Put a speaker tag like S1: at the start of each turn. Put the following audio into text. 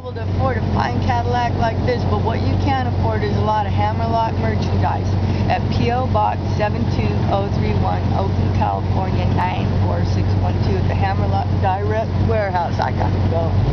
S1: able to afford a fine Cadillac like this, but what you can afford is a lot of Hammerlock merchandise at P.O. Box 72031, Oakland, California 94612 at the Hammerlock Direct Warehouse. I gotta go.